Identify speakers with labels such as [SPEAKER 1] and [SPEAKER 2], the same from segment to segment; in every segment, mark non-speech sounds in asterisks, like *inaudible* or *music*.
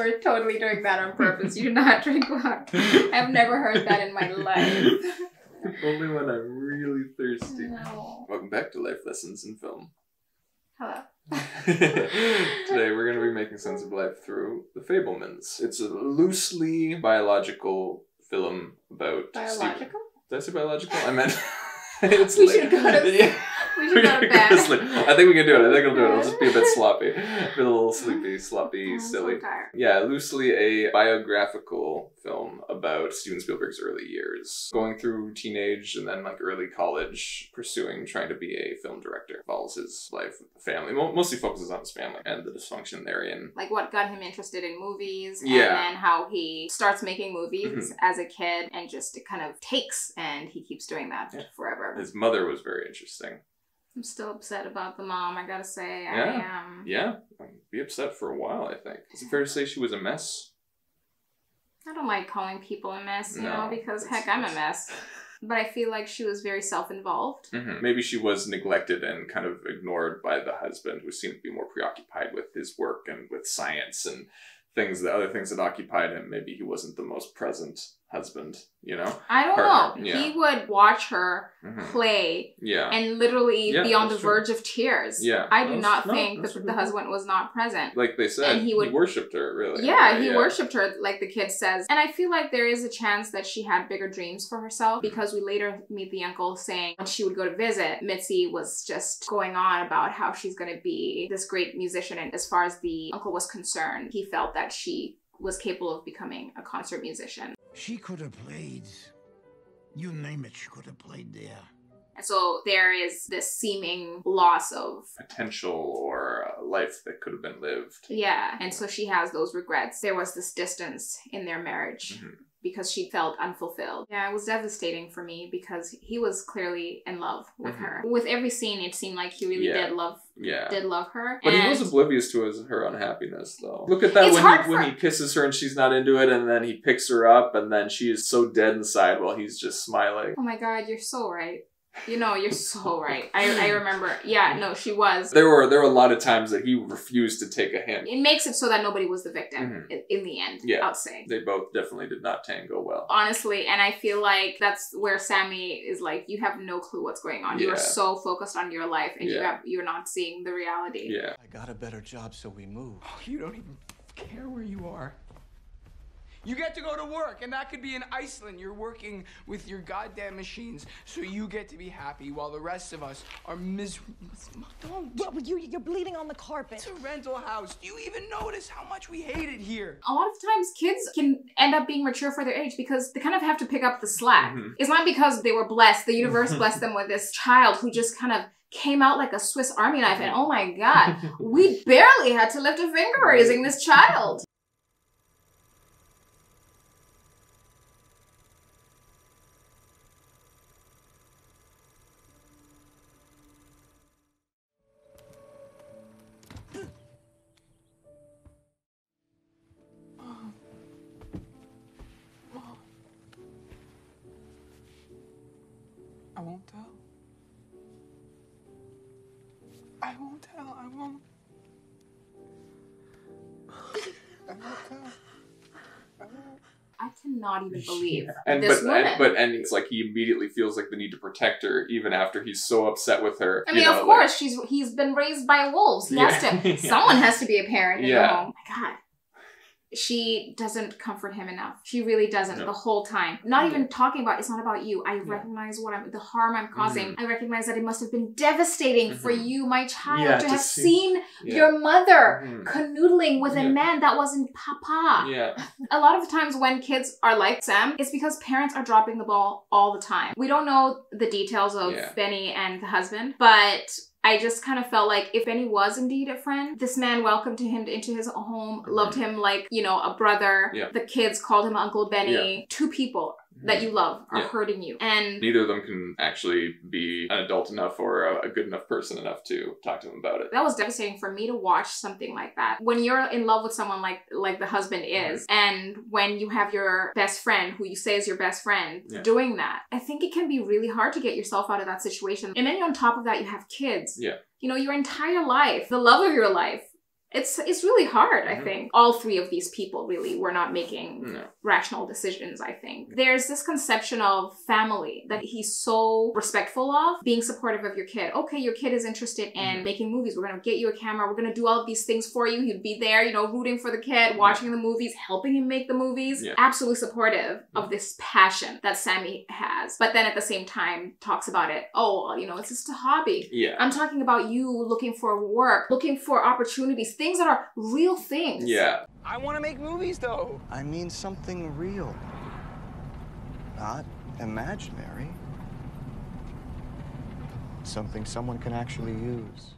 [SPEAKER 1] You are totally doing that on purpose. You do not *laughs* drink water. I've never heard that in my life. *laughs*
[SPEAKER 2] Only when I'm really thirsty.
[SPEAKER 1] No.
[SPEAKER 2] Welcome back to Life Lessons in Film.
[SPEAKER 1] Hello. *laughs*
[SPEAKER 2] Today we're going to be making sense of life through The Fabelmans. It's a loosely biological film about Steven-
[SPEAKER 1] Biological?
[SPEAKER 2] Did I say biological? I meant it's
[SPEAKER 1] We
[SPEAKER 2] late.
[SPEAKER 1] should go to-
[SPEAKER 2] Yeah.
[SPEAKER 1] We should go to bed.
[SPEAKER 2] I think we can do it. I think I'll do it. I'll just be a bit *laughs* sloppy. A little sleepy, sloppy,
[SPEAKER 1] I'm
[SPEAKER 2] silly.
[SPEAKER 1] so.
[SPEAKER 2] Yeah, loosely a biographical film about Steven Spielberg's early years, going through teenage and then like early college, pursuing trying to be a film director. Follows his life with the family, mostly focuses on his family and the dysfunction therein.
[SPEAKER 1] Like what got him interested in movies,
[SPEAKER 2] Yeah.
[SPEAKER 1] and then how he starts making movies
[SPEAKER 2] Mhm.
[SPEAKER 1] as a kid, and just it kind of takes, and he keeps doing that
[SPEAKER 2] Yeah.
[SPEAKER 1] forever.
[SPEAKER 2] His mother was very interesting.
[SPEAKER 1] I'm still upset about the mom. I gotta say, I
[SPEAKER 2] Yeah.
[SPEAKER 1] am.
[SPEAKER 2] Yeah, be upset for a while. I think. Is it fair to say she was a mess?
[SPEAKER 1] I don't like calling people a mess, you
[SPEAKER 2] No,
[SPEAKER 1] know, because heck, I'm a mess. *laughs* But I feel like she was very self-involved.
[SPEAKER 2] Mhm. Maybe she was neglected and kind of ignored by the husband, who seemed to be more preoccupied with his work and with science and things, the other things that occupied him. Maybe he wasn't the most present husband, you know?
[SPEAKER 1] I don't
[SPEAKER 2] Partner,
[SPEAKER 1] know.
[SPEAKER 2] yeah.
[SPEAKER 1] He would watch her
[SPEAKER 2] Mhm.
[SPEAKER 1] play
[SPEAKER 2] Yeah.
[SPEAKER 1] and literally
[SPEAKER 2] Yeah,
[SPEAKER 1] be on the
[SPEAKER 2] true.
[SPEAKER 1] verge of tears.
[SPEAKER 2] Yeah.
[SPEAKER 1] I do
[SPEAKER 2] That's-
[SPEAKER 1] not
[SPEAKER 2] no,
[SPEAKER 1] think that the husband was not present.
[SPEAKER 2] Like they said,
[SPEAKER 1] And he
[SPEAKER 2] he,
[SPEAKER 1] would-
[SPEAKER 2] worshipped her, really.
[SPEAKER 1] Yeah,
[SPEAKER 2] Right,
[SPEAKER 1] he worshipped her, like the kid says. And I feel like there is a chance that she had bigger dreams for herself because we later meet the uncle saying when she would go to visit, Mitzi was just going on about how she's going to be this great musician. And as far as the uncle was concerned, he felt that she was capable of becoming a concert musician.
[SPEAKER 3] She could have played. You name it, she could have played there.
[SPEAKER 1] And so there is this seeming loss of
[SPEAKER 2] Potential or life that could have been lived.
[SPEAKER 1] Yeah, and so she has those regrets. There was this distance in their marriage
[SPEAKER 2] Mhm.
[SPEAKER 1] Because she felt unfulfilled. Yeah, it was devastating for me because he was clearly in love with
[SPEAKER 2] Mhm.
[SPEAKER 1] her. With every scene, it seemed like he really
[SPEAKER 2] Yeah.
[SPEAKER 1] did love
[SPEAKER 2] Yeah.
[SPEAKER 1] did love her.
[SPEAKER 2] But he was oblivious to his, her unhappiness, though. Look at that
[SPEAKER 1] It's
[SPEAKER 2] when he when he kisses her and she's not into it, and then he picks her up, and then she is so dead inside while he's just smiling.
[SPEAKER 1] Oh my god, you're so right. You know, you're so *laughs* right. I, I remember. Yeah, no, she was.
[SPEAKER 2] There were there were a lot of times that he refused to take a hint.
[SPEAKER 1] It makes it so that nobody was the victim
[SPEAKER 2] Mhm.
[SPEAKER 1] in, in the end,
[SPEAKER 2] Yeah.
[SPEAKER 1] I'll say.
[SPEAKER 2] They both definitely did not tango well.
[SPEAKER 1] honestly and i feel like that's where sammy is like you have no clue what's going on you're so focused on your life and you have you're not seeing the reality
[SPEAKER 2] Yeah.
[SPEAKER 4] I got a better job, so we moved. Oh, you don't even care where you are. You get to go to work, and that could be in Iceland. You're working with your goddamn machines, so you get to be happy while the rest of us are miserable. Don't.
[SPEAKER 5] Well, you, you're bleeding on the carpet.
[SPEAKER 4] It's a rental house. Do you even notice how much we hate it here?
[SPEAKER 1] a lot of times kids can end up being mature for their age because they kind of have to pick up the slack
[SPEAKER 2] Mhm.
[SPEAKER 1] it's not because they were blessed the universe blessed them with this child who just kind of came out like a swiss army knife and oh my god we barely had to lift a finger raising this child
[SPEAKER 4] I won't tell. I won't tell. I won't. I won't tell. I won't.
[SPEAKER 1] i cannot even believe
[SPEAKER 2] And
[SPEAKER 1] this
[SPEAKER 2] but
[SPEAKER 1] woman
[SPEAKER 2] and, but and it's like he immediately feels like the need to protect her even after he's so upset with her.
[SPEAKER 1] I
[SPEAKER 2] you
[SPEAKER 1] mean,
[SPEAKER 2] know,
[SPEAKER 1] of
[SPEAKER 2] like-
[SPEAKER 1] course, she's he's been raised by wolves. He has to. *laughs*
[SPEAKER 2] Yeah.
[SPEAKER 1] Someone has to be a parent in
[SPEAKER 2] Yeah.
[SPEAKER 1] the home. My God, she doesn't comfort him enough. She really doesn't
[SPEAKER 2] No.
[SPEAKER 1] the whole time. Not
[SPEAKER 2] Yeah.
[SPEAKER 1] even talking about. It's not about you. I recognize what I'm, the harm I'm causing. I recognize that it must have been devastating for
[SPEAKER 2] Mhm.
[SPEAKER 1] you, my child,
[SPEAKER 2] Yeah,
[SPEAKER 1] to, have
[SPEAKER 2] see-
[SPEAKER 1] seen
[SPEAKER 2] Yeah.
[SPEAKER 1] your mother
[SPEAKER 2] Mhm.
[SPEAKER 1] canoodling with a man that wasn't papa.
[SPEAKER 2] Yeah.
[SPEAKER 1] A lot of times when kids are like Sam, it's because parents are dropping the ball all the time. We don't know the details of
[SPEAKER 2] Yeah.
[SPEAKER 1] Benny and the husband, but I just kind of felt like if Benny was indeed a friend, this man welcomed him into his home, loved him like, you know, a brother.
[SPEAKER 2] Yeah.
[SPEAKER 1] The kids called him Uncle Benny. Two people that you love are
[SPEAKER 2] Yeah.
[SPEAKER 1] hurting you. And
[SPEAKER 2] Neither of them can actually be an adult enough or a, good enough person enough to talk to them about it.
[SPEAKER 1] that was devastating for me to watch something like that. When you're in love with someone like like the husband is, and when you have your best friend who you say is your best friend
[SPEAKER 2] Yeah.
[SPEAKER 1] doing that, I think it can be really hard to get yourself out of that situation. And then on top of that, you have kids.
[SPEAKER 2] Yeah.
[SPEAKER 1] You know, your entire life, the love of your life, It's it's really hard, I
[SPEAKER 2] Mhm.
[SPEAKER 1] think. All three of these people really were not making
[SPEAKER 2] No.
[SPEAKER 1] rational decisions, I think. There's this conception of family that he's so respectful of, being supportive of your kid. Okay, your kid is interested in
[SPEAKER 2] Mhm.
[SPEAKER 1] making movies. We're going to get you a camera. We're going to do all of these things for you. He'd be there, you know, rooting for the kid, watching the movies, helping him make the movies.
[SPEAKER 2] Yeah.
[SPEAKER 1] Absolutely supportive of this passion that Sammy has. But then at the same time talks about it. Oh, well, you know, it's just a hobby.
[SPEAKER 2] Yeah.
[SPEAKER 1] I'm talking about you looking for work, looking for opportunities, things that are real things.
[SPEAKER 2] Yeah.
[SPEAKER 4] I want to make movies, though.
[SPEAKER 6] I mean something real. Not imaginary. Something someone can actually use.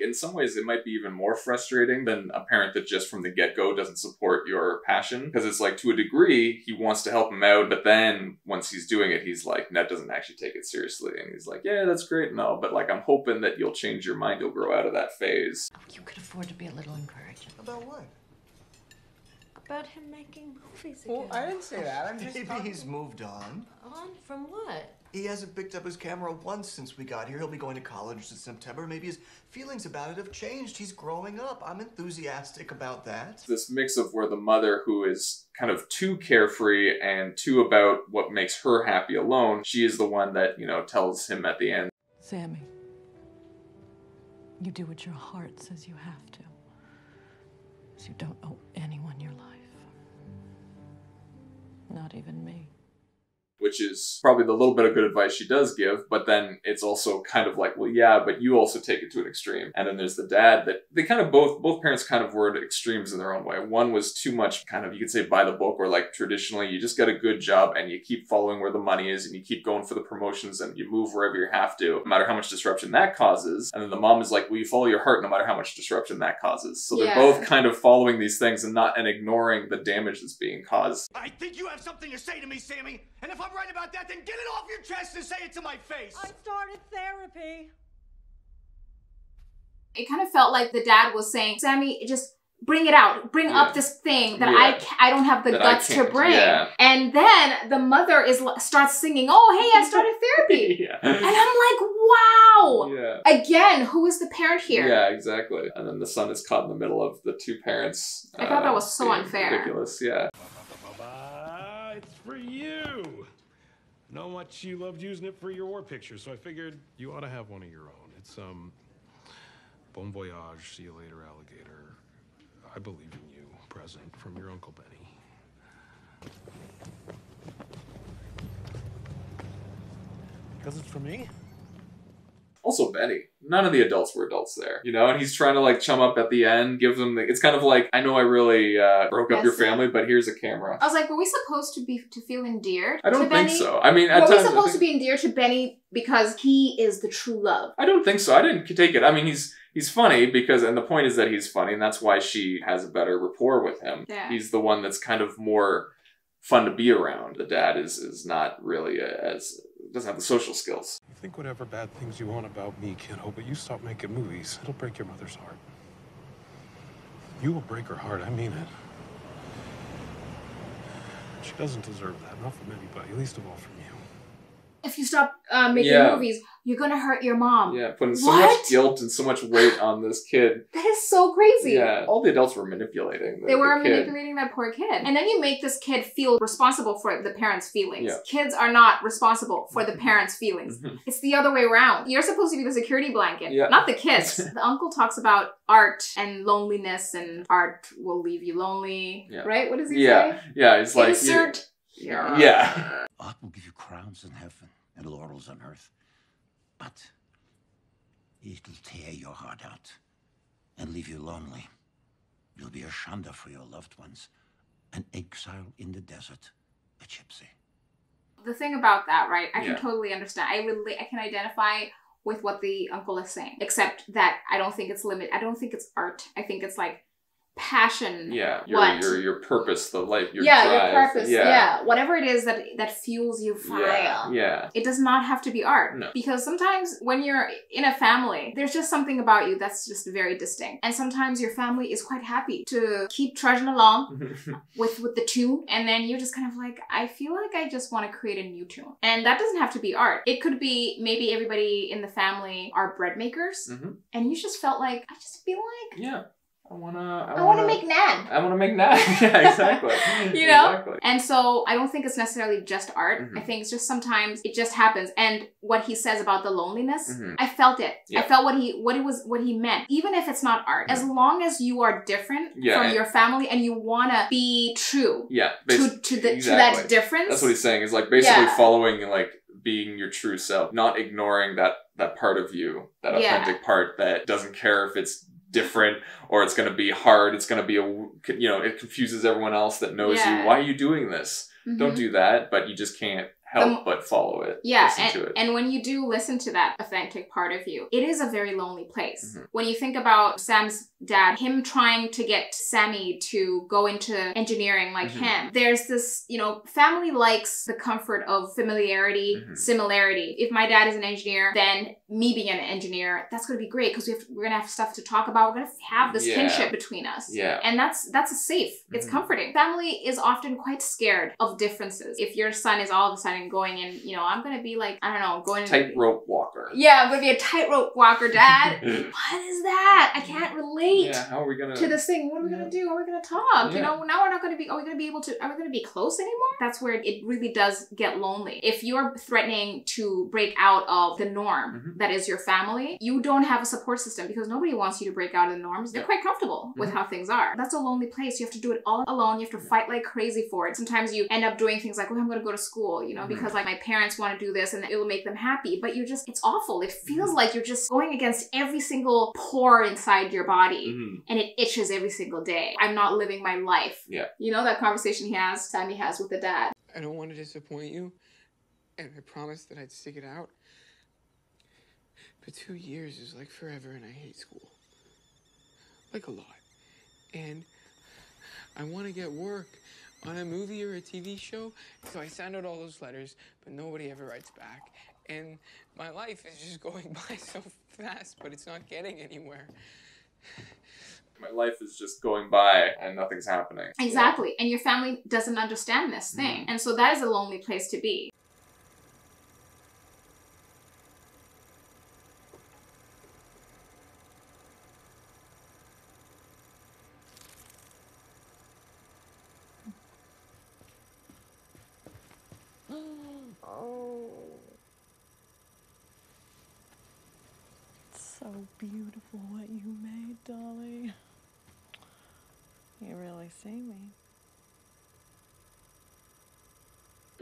[SPEAKER 2] In some ways, it might be even more frustrating than a parent that just from the get go doesn't support your passion. Because it's like, to a degree, he wants to help him out, but then once he's doing it, he's like, Ned doesn't actually take it seriously. And he's like, yeah, that's great and all, but like, I'm hoping that you'll change your mind, you'll grow out of that phase.
[SPEAKER 7] You could afford to be a little encouraging.
[SPEAKER 6] About what?
[SPEAKER 7] About him making movies again.
[SPEAKER 4] Well, I didn't say that. I'm *laughs* just.
[SPEAKER 6] Maybe
[SPEAKER 4] talking-
[SPEAKER 6] he's moved on.
[SPEAKER 7] On from what?
[SPEAKER 6] He hasn't picked up his camera once since we got here. He'll be going to college in September. Maybe his feelings about it have changed. He's growing up. I'm enthusiastic about that.
[SPEAKER 2] This mix of where the mother, who is kind of too carefree and too about what makes her happy alone, she is the one that, you know, tells him at the end,
[SPEAKER 8] Sammy, you do what your heart says you have to. 'Cause you don't owe anyone your life. Not even me.
[SPEAKER 2] Which is probably the little bit of good advice she does give, but then it's also kind of like, well, yeah, but you also take it to an extreme. And then there's the dad that they kind of both, both parents kind of were at extremes in their own way. One was too much kind of, you could say by the book, where like traditionally you just get a good job and you keep following where the money is and you keep going for the promotions and you move wherever you have to, no matter how much disruption that causes. And then the mom is like, well, you follow your heart no matter how much disruption that causes. So they're both kind of following these things and not, and ignoring the damage that's being caused.
[SPEAKER 6] I think you have something to say to me, Sammy. And if I'm right about that, then get it off your chest and say it to my face.
[SPEAKER 5] I started therapy.
[SPEAKER 1] It kind of felt like the dad was saying, Sammy, just bring it out. Bring
[SPEAKER 2] Yeah.
[SPEAKER 1] up this thing that
[SPEAKER 2] Yeah.
[SPEAKER 1] I ca- I don't have the
[SPEAKER 2] That
[SPEAKER 1] guts to bring.
[SPEAKER 2] yeah.
[SPEAKER 1] And then the mother is starts singing, "Oh, hey, I started *laughs* therapy."
[SPEAKER 2] yeah.
[SPEAKER 1] And I'm like, "Wow."
[SPEAKER 2] Yeah.
[SPEAKER 1] Again, who is the parent here?
[SPEAKER 2] Yeah, exactly. And then the son is caught in the middle of the two parents. uh,
[SPEAKER 1] I thought that was so unfair.
[SPEAKER 2] Ridiculous, yeah.
[SPEAKER 9] For you. Know much you loved using it for your war pictures, so I figured you ought to have one of your own. It's um, bon voyage, see you later, alligator. I believe in you. Present from your uncle Benny. Because it's for me.
[SPEAKER 2] Also, Benny. None of the adults were adults there, you know, and he's trying to like chum up at the end, give them the. It's kind of like I know I really uh, broke up your
[SPEAKER 1] Yes.
[SPEAKER 2] family, but here's a camera.
[SPEAKER 1] I was like, were we supposed to be to feel endeared?
[SPEAKER 2] I don't think
[SPEAKER 1] Benny?
[SPEAKER 2] so. I mean, at
[SPEAKER 1] Were
[SPEAKER 2] times I
[SPEAKER 1] supposed
[SPEAKER 2] think-
[SPEAKER 1] to be endeared to Benny because he is the true love?
[SPEAKER 2] I don't think so. I didn't take it. I mean, he's he's funny because, and the point is that he's funny, and that's why she has a better rapport with him.
[SPEAKER 1] Yeah.
[SPEAKER 2] He's the one that's kind of more fun to be around. The dad is is not really as doesn't have the social skills.
[SPEAKER 9] You think whatever bad things you want about me, kiddo, but you stop making movies, it'll break your mother's heart. You will break her heart, I mean it. She doesn't deserve that, not from anybody, least of all from.
[SPEAKER 1] If you stop uh, making
[SPEAKER 2] Yeah.
[SPEAKER 1] movies, you're gonna hurt your mom.
[SPEAKER 2] Yeah, putting so
[SPEAKER 1] What?
[SPEAKER 2] much guilt and so much weight on this kid. *laughs*
[SPEAKER 1] That is so crazy.
[SPEAKER 2] Yeah, all the adults were manipulating. The,
[SPEAKER 1] They were
[SPEAKER 2] the kid.
[SPEAKER 1] manipulating that poor kid. And then you make this kid feel responsible for the parents' feelings.
[SPEAKER 2] Yeah.
[SPEAKER 1] Kids are not responsible for the *laughs* parents' feelings.
[SPEAKER 2] Mhm.
[SPEAKER 1] It's the other way around. You're supposed to be the security blanket,
[SPEAKER 2] Yeah.
[SPEAKER 1] not the kids. *laughs* the uncle talks about art and loneliness, and art will leave you lonely.
[SPEAKER 2] Yeah.
[SPEAKER 1] Right? What does he
[SPEAKER 2] Yeah,
[SPEAKER 1] say?
[SPEAKER 2] yeah, it's like
[SPEAKER 1] Insert.
[SPEAKER 2] yeah, yeah.
[SPEAKER 3] Art will give you crowns in heaven and laurels on earth. But it'll tear your heart out and leave you lonely. You'll be a shanda for your loved ones, an exile in the desert, a gypsy.
[SPEAKER 1] The thing about that, right? I
[SPEAKER 2] Yeah.
[SPEAKER 1] can totally understand. I really, I can identify with what the uncle is saying, except that I don't think it's limit. I don't think it's art. I think it's like passion.
[SPEAKER 2] Yeah, your
[SPEAKER 1] What?
[SPEAKER 2] your your purpose, the life, your
[SPEAKER 1] yeah,
[SPEAKER 2] drive.
[SPEAKER 1] your purpose. Yeah.
[SPEAKER 2] Yeah,
[SPEAKER 1] whatever it is that that fuels you for
[SPEAKER 2] yeah, yeah.
[SPEAKER 1] It does not have to be art
[SPEAKER 2] No.
[SPEAKER 1] because sometimes when you're in a family, there's just something about you that's just very distinct. And sometimes your family is quite happy to keep trudging along *laughs* with with the tune, and then you're just kind of like, I feel like I just want to create a new tune, and that doesn't have to be art. It could be maybe everybody in the family are bread makers,
[SPEAKER 2] Mhm.
[SPEAKER 1] and you just felt like I just feel like
[SPEAKER 2] yeah. I wanna. I,
[SPEAKER 1] I want to make Nan.
[SPEAKER 2] I want to make Nan. *laughs* yeah, exactly. *laughs*
[SPEAKER 1] you know
[SPEAKER 2] Exactly.
[SPEAKER 1] and so i don't think it's necessarily just art
[SPEAKER 2] Mhm.
[SPEAKER 1] i think it's just sometimes it just happens and what he says about the loneliness
[SPEAKER 2] Mhm.
[SPEAKER 1] i felt it
[SPEAKER 2] Yeah.
[SPEAKER 1] i felt what he what it was what he meant even if it's not art as long as you are different
[SPEAKER 2] Yeah,
[SPEAKER 1] from
[SPEAKER 2] and-
[SPEAKER 1] your family and you want to be true
[SPEAKER 2] Yeah.
[SPEAKER 1] to, to, the, to that difference
[SPEAKER 2] That's what he's saying. Is like basically
[SPEAKER 1] Yeah.
[SPEAKER 2] following like being your true self, not ignoring that that part of you, that
[SPEAKER 1] Yeah.
[SPEAKER 2] authentic part that doesn't care if it's different or it's going to be hard. It's going to be a you know it confuses everyone else that knows
[SPEAKER 1] Yeah.
[SPEAKER 2] you. Why are you doing this? Don't
[SPEAKER 1] Mhm.
[SPEAKER 2] do that. But you just can't help
[SPEAKER 1] Um,
[SPEAKER 2] but follow it.
[SPEAKER 1] Yeah, and,
[SPEAKER 2] to it.
[SPEAKER 1] and when you do listen to that authentic part of you, it is a very lonely place.
[SPEAKER 2] Mhm.
[SPEAKER 1] When you think about Sam's dad, him trying to get Sammy to go into engineering like
[SPEAKER 2] Mhm.
[SPEAKER 1] him, there's this, you know, family likes the comfort of familiarity,
[SPEAKER 2] Mhm.
[SPEAKER 1] similarity. If my dad is an engineer, then me being an engineer, that's going to be great because we have, we're going to have stuff to talk about. We're going to have this
[SPEAKER 2] Yeah.
[SPEAKER 1] kinship between us.
[SPEAKER 2] Yeah.
[SPEAKER 1] And that's that's a safe. It's
[SPEAKER 2] Mhm.
[SPEAKER 1] comforting. Family is often quite scared of differences. If your son is all of a sudden going in, you know, I'm gonna be like, I don't know, going
[SPEAKER 2] Tightrope walker.
[SPEAKER 1] Yeah, I'm gonna be a tightrope walker, Dad. *laughs* what is that? I can't relate
[SPEAKER 2] Yeah. How are we gonna?
[SPEAKER 1] to this thing. What are we gonna do? How are we gonna talk? You know, now we're not gonna be. Are we gonna be able to? Are we gonna be close anymore? That's where it really does get lonely. If you're threatening to break out of the norm
[SPEAKER 2] Mhm.
[SPEAKER 1] That is your family, you don't have a support system because nobody wants you to break out of the norms. They're
[SPEAKER 2] Yeah.
[SPEAKER 1] quite comfortable with
[SPEAKER 2] Mhm.
[SPEAKER 1] how things are. That's a lonely place. You have to do it all alone. You have to fight like crazy for it. Sometimes you end up doing things like, "Oh, I'm gonna go to school," you know,
[SPEAKER 2] Mhm.
[SPEAKER 1] because like my parents want to do this and it will make them happy. But you're just, it's awful. It feels
[SPEAKER 2] Mhm.
[SPEAKER 1] like you're just going against every single pore inside your body
[SPEAKER 2] Mhm.
[SPEAKER 1] and it itches every single day. I'm not living my life.
[SPEAKER 2] Yeah.
[SPEAKER 1] You know that conversation he has, Sammy has with the dad.
[SPEAKER 4] I don't want to disappoint you, and I promised that I'd stick it out. But two years is like forever, and I hate school. Like a lot. And I want to get work on a movie or a TV show, so I send out all those letters, but nobody ever writes back. And my life is just *laughs* going by *laughs* so fast, but it's not getting anywhere.
[SPEAKER 2] My life is just going by and nothing's happening.
[SPEAKER 1] Exactly. And your family doesn't understand this thing. Mm-hmm. And so that is a lonely place to be.
[SPEAKER 8] So beautiful what you made, Dolly. You really see me.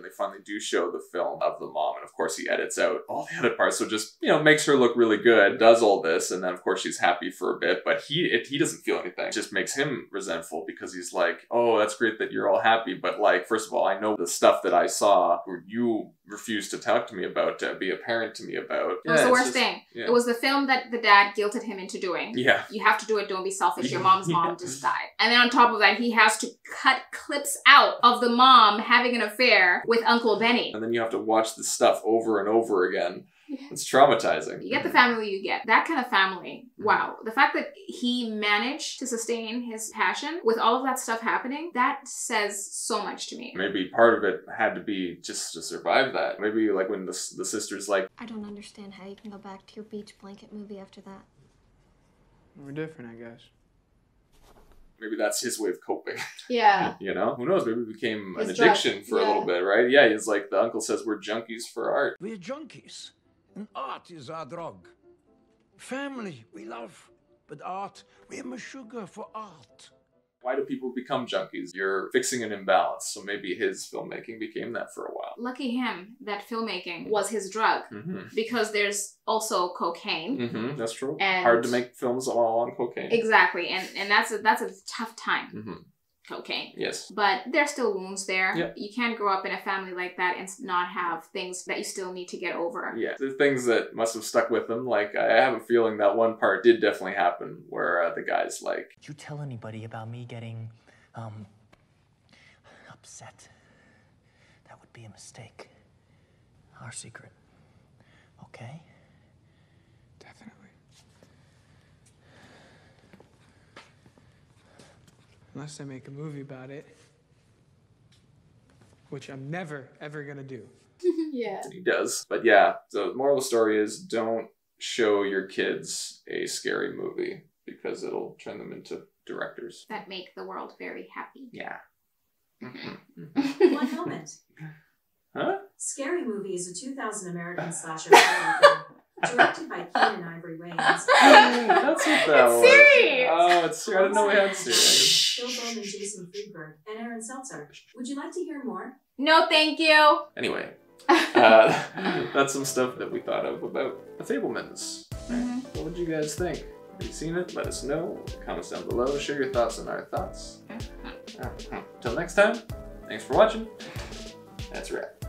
[SPEAKER 2] When they finally do show the film of the mom, and of course he edits out all the other parts, so just you know makes her look really good, does all this, and then of course she's happy for a bit, but he it, he doesn't feel anything. It just makes him resentful because he's like, oh, that's great that you're all happy, but like first of all, I know the stuff that I saw where you refused to talk to me about, to be a parent to me about.
[SPEAKER 1] It was
[SPEAKER 2] Yeah,
[SPEAKER 1] the worst
[SPEAKER 2] just-
[SPEAKER 1] thing.
[SPEAKER 2] yeah.
[SPEAKER 1] It was the film that the dad guilted him into doing.
[SPEAKER 2] Yeah.
[SPEAKER 1] You have to do it, don't be selfish. Your mom's *laughs* mom just died. And then on top of that, he has to cut clips out of the mom having an affair with Uncle Benny.
[SPEAKER 2] And then you have to watch this stuff over and over again. It's traumatizing.
[SPEAKER 1] You get the family you get. That kind of family.
[SPEAKER 2] Mm-hmm.
[SPEAKER 1] Wow. The fact that he managed to sustain his passion with all of that stuff happening, that says so much to me.
[SPEAKER 2] Maybe part of it had to be just to survive that. Maybe like when the, the sister's like,
[SPEAKER 7] I don't understand how you can go back to your beach blanket movie after that.
[SPEAKER 4] We're different, I guess.
[SPEAKER 2] Maybe that's his way of coping.
[SPEAKER 1] Yeah. *laughs*
[SPEAKER 2] You know, who knows? Maybe it became an
[SPEAKER 1] His drug,
[SPEAKER 2] addiction for a little bit, right? Yeah, he's like the uncle says we're junkies for art.
[SPEAKER 3] We're junkies, and art is our drug. Family, we love, but art, we're a sugar for art.
[SPEAKER 2] Why do people become junkies? You're fixing an imbalance, so maybe his filmmaking became that for a while.
[SPEAKER 1] Lucky him that filmmaking was his drug
[SPEAKER 2] Mm-hmm.
[SPEAKER 1] because there's also cocaine.
[SPEAKER 2] Mm-hmm. That's true.
[SPEAKER 1] And-
[SPEAKER 2] Hard to make films all on cocaine.
[SPEAKER 1] Exactly. And and that's a that's a tough time.
[SPEAKER 2] Mm-hmm.
[SPEAKER 1] Cocaine.
[SPEAKER 2] Yes.
[SPEAKER 1] But there's still wounds there.
[SPEAKER 2] Yeah.
[SPEAKER 1] You can't grow up in a family like that and not have things that you still need to get over.
[SPEAKER 2] Yeah, the things that must have stuck with them. Like I have a feeling that one part did definitely happen, where uh, the guy's like,
[SPEAKER 10] Did you tell anybody about me getting, um, upset? That would be a mistake. Our secret. Okay?
[SPEAKER 4] Definitely. Unless I make a movie about it. Which I'm never, ever gonna do. *laughs*
[SPEAKER 1] yeah.
[SPEAKER 2] he does. But yeah, so the moral of the story is don't show your kids a scary movie because it'll turn them into directors.
[SPEAKER 1] That make the world very happy.
[SPEAKER 2] Yeah. *laughs* Mm-hmm, mm-hmm.
[SPEAKER 11] One moment.
[SPEAKER 2] Huh?
[SPEAKER 11] Scary Movie is a 2000 American *laughs* slasher film directed by Keenan Ivory Wayans. *laughs*
[SPEAKER 2] That's what that
[SPEAKER 1] It's
[SPEAKER 2] was.
[SPEAKER 1] Siri!
[SPEAKER 2] Oh, it's Siri. I didn't know we had Siri.
[SPEAKER 11] Phil Beauman, and Jason Friedberg, and Aaron Seltzer. Would you like to hear more?
[SPEAKER 1] No, thank you.
[SPEAKER 2] Anyway, *laughs* uh, that's some stuff that we thought of about the Fabelmans.
[SPEAKER 1] Mhm.
[SPEAKER 2] What would you guys think? Have you seen it? Let us know. Comments down below. Share your thoughts on our thoughts. Till next time, thanks for watching. That's a wrap.